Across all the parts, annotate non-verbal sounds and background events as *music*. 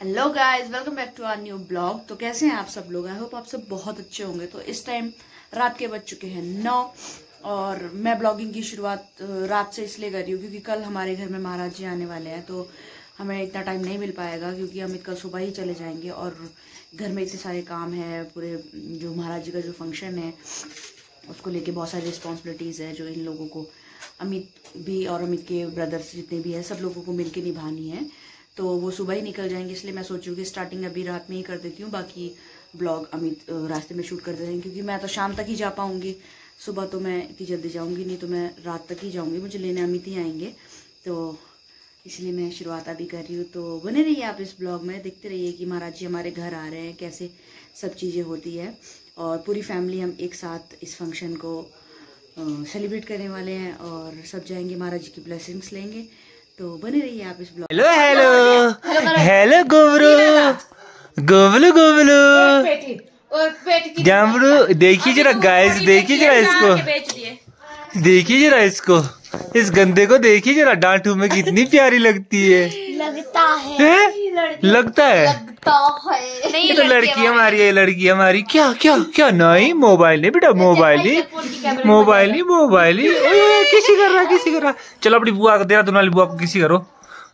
Hello guys welcome back to our new blog तो कैसे हैं आप सब लोग? आई होप आप सब बहुत अच्छे होंगे। तो इस टाइम रात के बज चुके हैं नौ और मैं ब्लॉगिंग की शुरुआत रात से इसलिए कर रही हूँ क्योंकि कल हमारे घर में महाराज जी आने वाले हैं। तो हमें इतना टाइम नहीं मिल पाएगा क्योंकि हम कल सुबह ही चले जाएँगे और घर में इतने सारे काम हैं, पूरे जो महाराज जी का जो फ़ंक्शन है, उसको लेके बहुत सारी रिस्पॉन्सिबिलिटीज़ है जो इन लोगों को अमित भी और अमित के ब्रदर्स जितने भी हैं, सब लोगों को मिल निभानी है। तो वो सुबह ही निकल जाएँगे, इसलिए मैं सोच कि स्टार्टिंग अभी रात में ही कर देती हूँ, बाकी ब्लॉग अमित रास्ते में शूट कर हैं, क्योंकि मैं तो शाम तक ही जा पाऊँगी। सुबह तो मैं इतनी जल्दी जाऊँगी नहीं तो मैं रात तक ही जाऊँगी, मुझे लेने अमित ही आएँगे। तो इसलिए मैं शुरुआत अभी कर रही हूँ। तो बने रहिए आप इस ब्लॉग में, देखते रहिए कि महाराज जी हमारे घर आ रहे हैं, कैसे सब चीज़ें होती है, और पूरी फैमिली हम एक साथ इस फ़ंक्शन को सेलिब्रेट करने वाले हैं, और सब जाएँगे, महाराज जी की ब्लेसिंग्स लेंगे। तो बने रहिए आप इस ब्लॉग हेलो हेलो। हेलो गोबरू। गोबलू गोबलू जामरू देखिए जरा गाइस देखिए जरा इसको। देखिए जरा इसको इस गंदे को देखिए जरा डांटू में कितनी प्यारी लगती है। लगता है, है? लगता है? लगता है। नहीं तो लड़की हमारी। है लड़की हमारी। क्या क्या क्या? नहीं मोबाइल नहीं बेटा मोबाइल ही। मोबाइल नहीं मोबाइल नहीं किसी कर रहा किसी कर रहा चलो अपनी बुआ को दे रहा दोनों बुआ को किसी करो।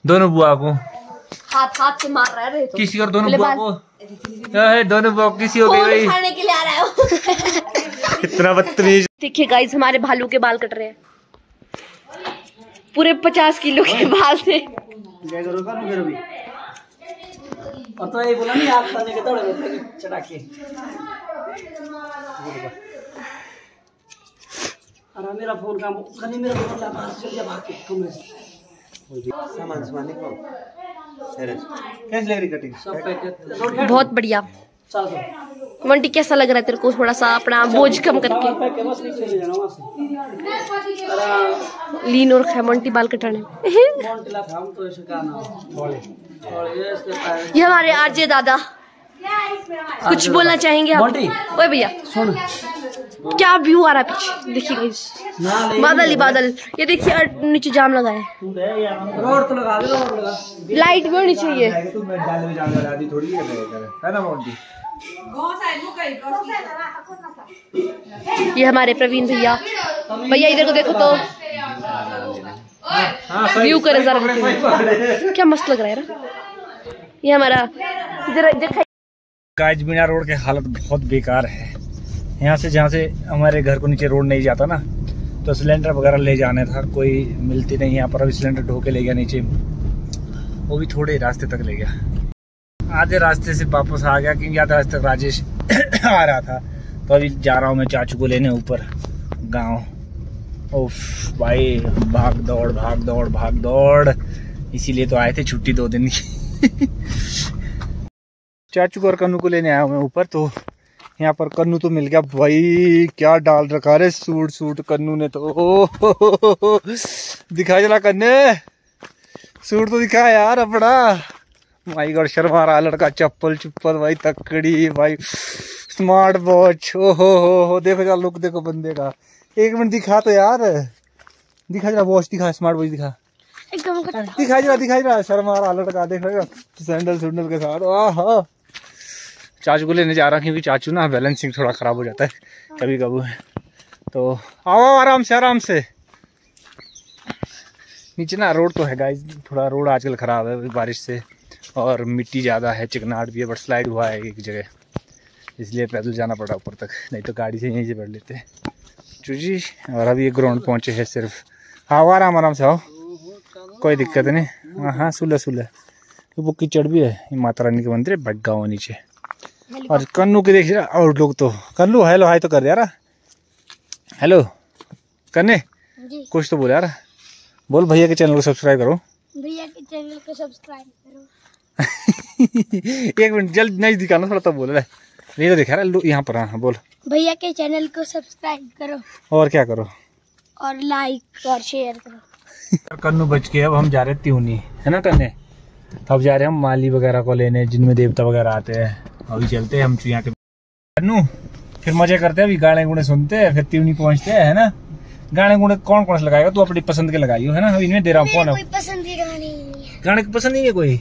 दोनों बुआ को। हाथ हाथ से मार रहा है तो। किसी कर दोनों बुआ को। दोनों बुआ किसी हो गई खाने के लिए आ रहा है। इतना बदतमीज। देखिए गाइस हमारे भालू के बाल कट रहे हैं। पूरे पचास किलो के बाल से और तो ये बोला नहीं आप खाने के दौड़े चढ़ाके अरे मेरा फ़ोन काम कहीं मेरा फ़ोन ला बाहर चल जा भाग के कमरे से। सामान सामान निकाल कैसे लग रही कटिंग बहुत बढ़िया। चल वंटी कैसा लग रहा है तेरे को? थोड़ा सा अपना बोझ कम करके। लीन और मोंटी बाल कटाने। तो ये हमारे आरजे दादा। कुछ बोलना चाहेंगे आप? ओए भैया। सुन। क्या व्यू आ रहा है पीछे? देखिए बादल ही बादल। ये देखिए नीचे जाम लगा है। रोड तो लगा दे रोड लगा। लाइट भी होनी चाहिए। है ये हमारे प्रवीण भैया। भैया इधर को देखो तो। व्यू करे जरा क्या मस्त लग रहा है ना? ये हमारा इधर इधर गाइस बिना रोड के हालत बहुत बेकार है। यहाँ से जहाँ से हमारे घर को नीचे रोड नहीं जाता ना तो सिलेंडर वगैरह ले जाने था कोई मिलती नहीं यहाँ पर अभी सिलेंडर ढो के ले गया नीचे। वो भी थोड़े रास्ते तक ले गया। आधे रास्ते से वापस आ गया क्योंकि आधे रास्ते राजेश *coughs* आ रहा था। तो अभी जा रहा हूँ मैं चाचू को लेने ऊपर गाँव। ओफ भाई भाग दौड़ भाग दौड़ भाग दौड़। इसीलिए तो आए थे छुट्टी दो दिन की। *laughs* चाचू और कन्नू को लेने आया मैं ऊपर तो यहाँ पर कन्नू तो मिल गया। भाई क्या डाल रखा रे सूट सूट कन्नू ने तो। *laughs* ओ, जरा कन्ने सूट तो दिखा यार अपना। भाई गॉड शर्मा रहा लड़का चप्पल चुप्पल भाई तकड़ी भाई स्मार्ट वॉच ओ हो हो हो देखो जरा लुक देखो बंदे का। एक मिनट दिखा तो यार। दिखा जरा वॉच दिखा स्मार्ट वॉच दिखा। दिखाई जरा दिखाई जरा शर्मा रहा लड़का देखो सैंडल सैंडल के साथ। आहा चाचू को लेने जा रहा क्योंकि चाचू ना बैलेंसिंग थोड़ा खराब हो जाता है कभी कभी। तो आओ आओ आराम से आराम से। नीचे ना रोड तो है गाइस थोड़ा रोड आजकल खराब है बारिश से। और मिट्टी ज़्यादा है चिकनाहट भी है बट स्लाइड हुआ है एक जगह। इसलिए पैदल जाना पड़ा ऊपर तक नहीं तो गाड़ी से यहीं से बैठ लेते। हैं चूजी और अभी ये ग्राउंड पहुँचे हैं सिर्फ़। हाँ आराम आराम से आओ। कोई दिक्कत नहीं। हाँ हाँ सुलह सुलह वो कीचड़ भी है ये माता रानी के मंदिर है गाँव नीचे। और कन्नू के देखिए और लोग तो कन्नू हेलो हाय तो कर यार। हेलो कन्ने जी। कुछ तो बोल यार। बोल भैया के चैनल को सब्सक्राइब करो। भैया के चैनल को सब्सक्राइब करो। *laughs* एक मिनट जल्द नहीं दिखाना थोड़ा तब बोल रहा है नहीं तो दिखा रहा है, यहाँ पर हाँ बोल। भैया के चैनल को सब्सक्राइब करो। और क्या करो? और लाइक और शेयर करो। *laughs* कन्नू बच के अब हम जा रहे हैं त्यूनी है ना कन्ने? तो अब जा रहे हैं हम माली वगैरह को लेने जिनमें देवता वगैरह आते हैं। अभी चलते हैं हम यहाँ के कन्नू फिर मज़े करते हैं अभी गाने गुणे सुनते हैं फिर त्यूनी पहुँचते हैं है ना? गाने गुणे कौन कौन से लगाएगा? तू अपनी पसंद के लगाई हो है ना? अभी इनमें दे रहा हूँ? फ़ोन गाने है की पसंद नहीं है कोई?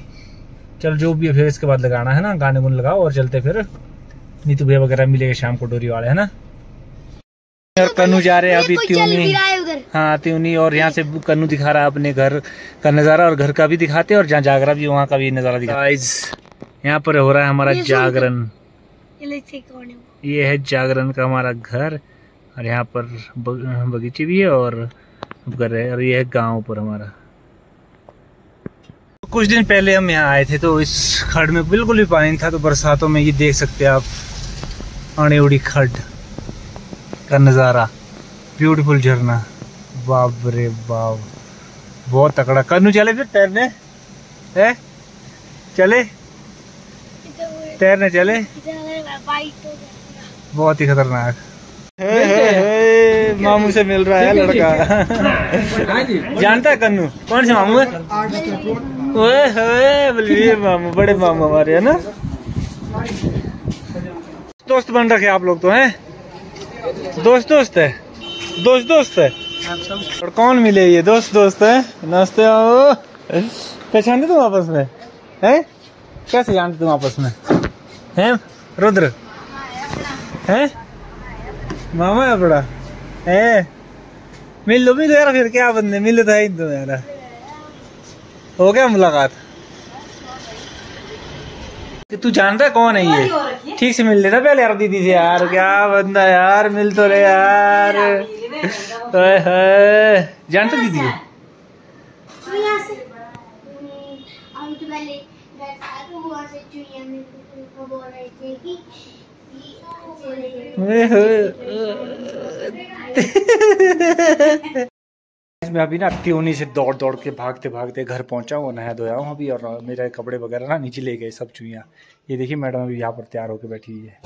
चल जो भी है फिर इसके बाद लगाना है ना गाने गुन लगाओ और चलते फिर। नीतू भैया वगैरह मिलेगा शाम को डोरी वाले है ना? और कन्नू जा रहे हैं अभी त्यूनी हाँ। त्योनी और यहाँ से कन्नू दिखा रहा है अपने घर का नज़ारा और घर का भी दिखाते हैं और जहाँ जागरा भी वहाँ का भी नज़ारा दिखा यहाँ पर हो रहा है हमारा जागरण। ये है जागरण का हमारा घर और यहाँ पर बगीचे भी है और घर है और ये है गाँव पर हमारा। कुछ दिन पहले हम यहाँ आए थे तो इस खड में बिल्कुल भी पानी नहीं था तो बरसातों में ये देख सकते हैं आप आने उड़ी खड का नज़ारा। ब्यूटीफुल झरना। बाप रे बाप। बहुत तकड़ा कन्नू चले फिर तैरने? है? चले? तैरने चले? बहुत ही खतरनाक। मामू से मिल रहा है लड़का। *laughs* जानता है कन्नू? कौन से मामू है? ओए मामू बड़े मामू हमारे है ना? दोस्त बन रखे आप लोग तो हैं? दोस्त दोस्त है? दोस्त दोस्त है? और कौन मिले ये दोस्त दोस्त है? नमस्ते आओ पहचानते तुम आपस में? हैं? कैसे जानते तुम आपस में? हैं रुद्र? हैं? मामा है बड़ा है? मिल लो मिलो यार फिर क्या बंदे मिलो तो है तुम यार। हो गया मुलाकात? तू जानता है कौन है ये? ठीक से मिल लेना पहले यार दीदी से यार क्या बंदा यार मिल तो रहे यार। जानते दीदी *laughs* *laughs* मैं अभी ना त्योनी से दौड़ दौड़ के भागते भागते घर पहुँचा हूँ नहा धोया हूँ अभी और मेरे कपड़े वगैरह ना नीचे ले गए सब चुईया ये देखिए मैडम अभी यहाँ पर तैयार होकर बैठी हुई है।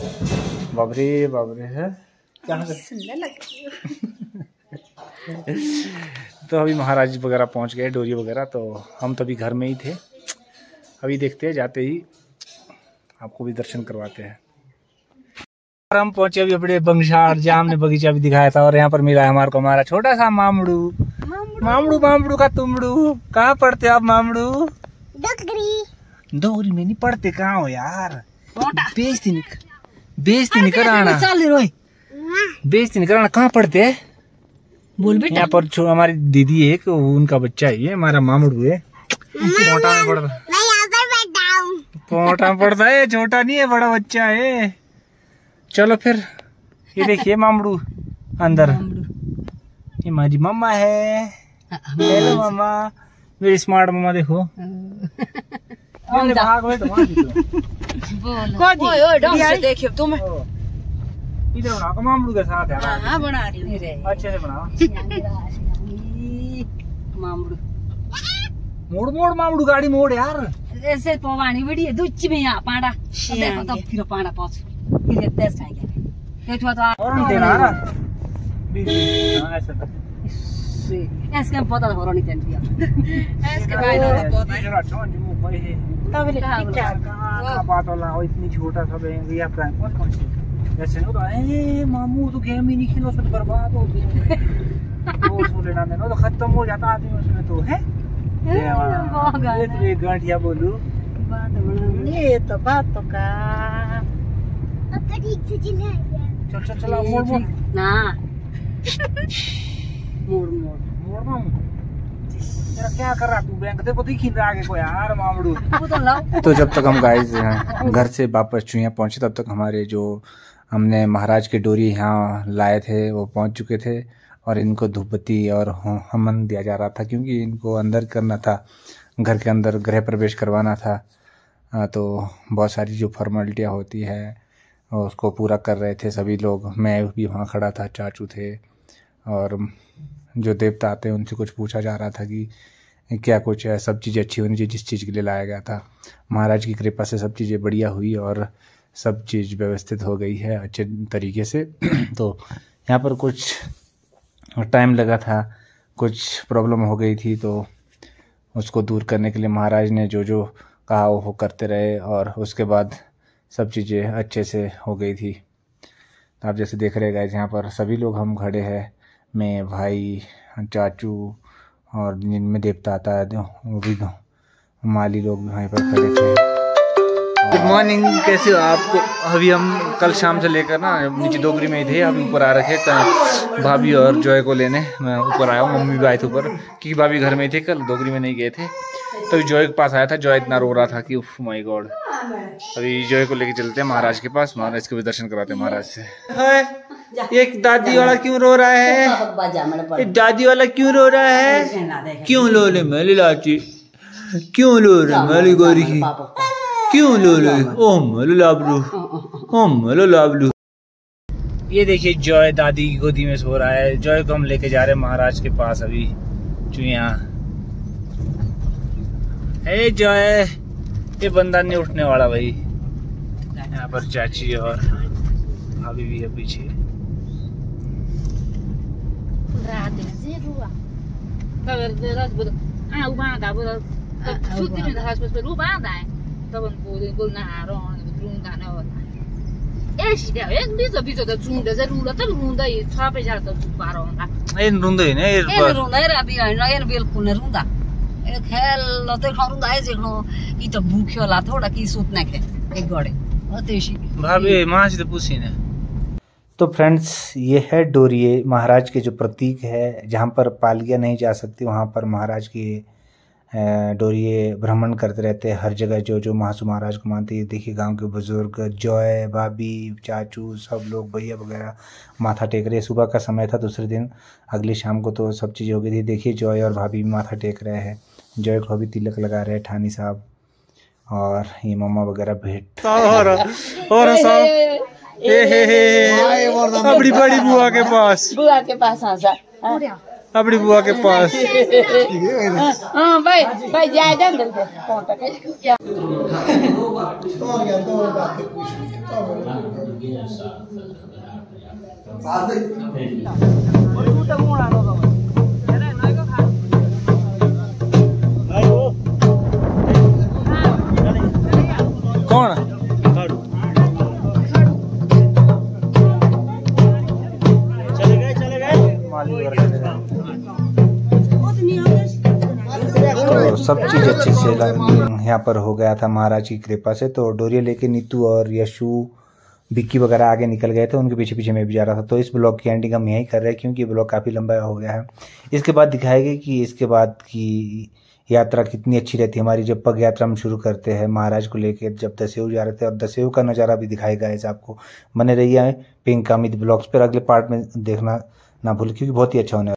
बाबरे बाबरे है? कहाँ *laughs* तो अभी महाराज वगैरह पहुँच गए डोरी वगैरह तो हम तो अभी घर में ही थे। अभी देखते हैं जाते ही आपको भी दर्शन करवाते हैं। हम पहुँचे अभी अपने बंगशार जाम ने बगीचा भी दिखाया था और यहाँ पर मिला है हमारे को हमारा छोटा सा मामड़ू। मामड़ू मामड़ू का तुमड़ू कहाँ पढ़ते आप मामड़ू डोगरी डोगरी में नहीं पढ़ते कहाँ हो यार बेचती नहीं बेचती नहीं कराना बेचती नहीं कराना कहाँ पढ़ते है बोल बेटा यहाँ पर हमारी दीदी है उनका बच्चा ही है हमारा मामड़ू है मोटा में पढ़ता मोटा में पढ़ता है छोटा नहीं है बड़ा बच्चा है चलो फिर ये देखिए मामड़ू अंदर ये हमारी मम्मा है हेलो मम्मा मेरी स्मार्ट मम्मा देखो। *laughs* भाग में तो देखियो तुम इधर बनाओ मामड़ू के साथ है? हाँ बना रही हूँ। अच्छे से बनाओ *laughs* मामड़ू। मोड़ मोड़ मामड़ू गाड़ी मोड़ यार। ऐसे पवानी बड़ी है दुच्ची में यहाँ पांडा। देखो तो फिर पांडा फिर खाएँगे देखो तो और देना ना ऐसा यसको पत्ता त हराउने त्यहाँ इसके भाई दादा बहुत है इतनी छोटा सा बैंक या प्राइम कौन कौन सी ऐसे नहीं होता ए मामू तो गेम ही नहीं खेलो सब बर्बाद हो गए वो सो लेना देना तो खत्म हो जाता आदमी उसमें तो है ये तो एक गांठिया बोलू ये तो बात तो का चल चल चल मोड़ मोड़ ना मोड़ मोड़ मोड़ तेरा क्या कर रहा तू? बैंक देखो दिख ही रहा आगे को यार मामड़ू। तो तो जब तक हम गाइस घर से वापस चुईया पहुँचे तब तक हमारे जो हमने महाराज के डोरी यहाँ लाए थे वो पहुँच चुके थे और इनको धूपबत्ती और हमन दिया जा रहा था क्योंकि इनको अंदर करना था घर के अंदर गृह प्रवेश करवाना था। तो बहुत सारी जो फॉर्मेलिटियाँ होती है उसको पूरा कर रहे थे सभी लोग। मैं भी वहाँ खड़ा था चाचू थे। और जो देवता आते हैं, उनसे कुछ पूछा जा रहा था कि क्या कुछ है, सब चीज़ें अच्छी होनी चाहिए, जिस चीज़ के लिए लाया गया था। महाराज की कृपा से सब चीज़ें बढ़िया हुई और सब चीज़ व्यवस्थित हो गई है अच्छे तरीके से। *clears throat* तो यहाँ पर कुछ टाइम लगा था, कुछ प्रॉब्लम हो गई थी तो उसको दूर करने के लिए महाराज ने जो जो कहा वो करते रहे और उसके बाद सब चीज़ें अच्छे से हो गई थी। आप जैसे देख रहे गए यहाँ पर सभी लोग हम खड़े हैं। मैं भाई चाचू और जिनमें देवता आता है वो भी माली लोग वहीं पर खड़े थे। गुड मॉर्निंग कैसे हो आप? अभी हम कल शाम से लेकर ना नीचे दोगरी में ही थे अभी ऊपर आ रखे भाभी और जॉय को लेने। मैं ऊपर आया हूँ मम्मी भी आए थे ऊपर क्योंकि भाभी घर में ही थे कल दोगरी में नहीं गए थे। तो जॉय के पास आया था जॉय इतना रो रहा था कि उफ माय गॉड अभी जॉय को लेके चलते हैं महाराज के पास महाराज के भी दर्शन कराते हैं महाराज से। एक दादी वाला क्यों रो रहा है? एक दादी वाला क्यों रो रहा है? क्यों लो ले मेली लाची क्यों लो रे मेली गोरी? की क्यों लो ले ओ मेलो लाबलू ओ मेलो लाबलू ये देखिए जॉय दादी की गोदी में सो रहा है। जॉय को हम लेके जा रहे हैं महाराज के पास अभी। चुया हे जॉय ये बंदा नहीं उठने वाला भाई। यहाँ पर चाची और भाभी भी है पीछे। rátenezérua. Tavad ras bod a ubanda bod sutin da has bod ubanda. Tavan bod gol na aron drunda na ora. Eshi da ek bizo bizo da zunda zerula tal runda i chape jar da baronda. En runda ne er. En runda er abi na en bilkul ne runda. एक है लते खरुंदा है जेखनो ई तो भूख्यो ला थोड़ा की सूत ना के एक गोड़े अतेशी भाभी माँ से पूछी ना तो फ्रेंड्स ये है डोरिए महाराज के जो प्रतीक है जहाँ पर पालिया नहीं जा सकती वहाँ पर महाराज की डोरिये भ्रमण करते रहते हैं। हर जगह जो जो महासु महाराज को मानते हैं देखिए गाँव के बुज़ुर्ग जॉय भाभी चाचू सब लोग भैया वगैरह माथा टेक रहे सुबह का समय था दूसरे दिन अगली शाम को तो सब चीज़ हो गई थी। देखिए जॉय और भाभी भी माथा टेक रहे हैं। जॉय को अभी तिलक लगा रहे हैं ठानी साहब और ये मामा वगैरह भेंट। और और अपनी बड़ी बुआ के पास। बुआ के पास आ जा। अपनी बुआ के पास। हाँ भाई भाई जा जा अंदर से सब चीज़ अच्छे से यहाँ पर हो गया था महाराज की कृपा से। तो डोरिया लेके नीतू और यशु बिक्की वगैरह आगे निकल गए थे। उनके पीछे पीछे मैं भी जा रहा था। तो इस ब्लॉग की एंडिंग हम यहीं कर रहे हैं, क्योंकि ये ब्लॉग काफ़ी लंबा हो गया है। इसके बाद दिखाएगा कि इसके बाद की यात्रा कितनी अच्छी रहती है। हमारी जब पग यात्रा हम शुरू करते हैं महाराज को लेके, जब दसेऊ जा रहे थे और दसेऊ का नज़ारा भी दिखाएगा ऐसा आपको। बने रहिए पिंक अमित ब्लॉग्स पर। अगले पार्ट में देखना ना भूल, क्योंकि बहुत ही अच्छा होने।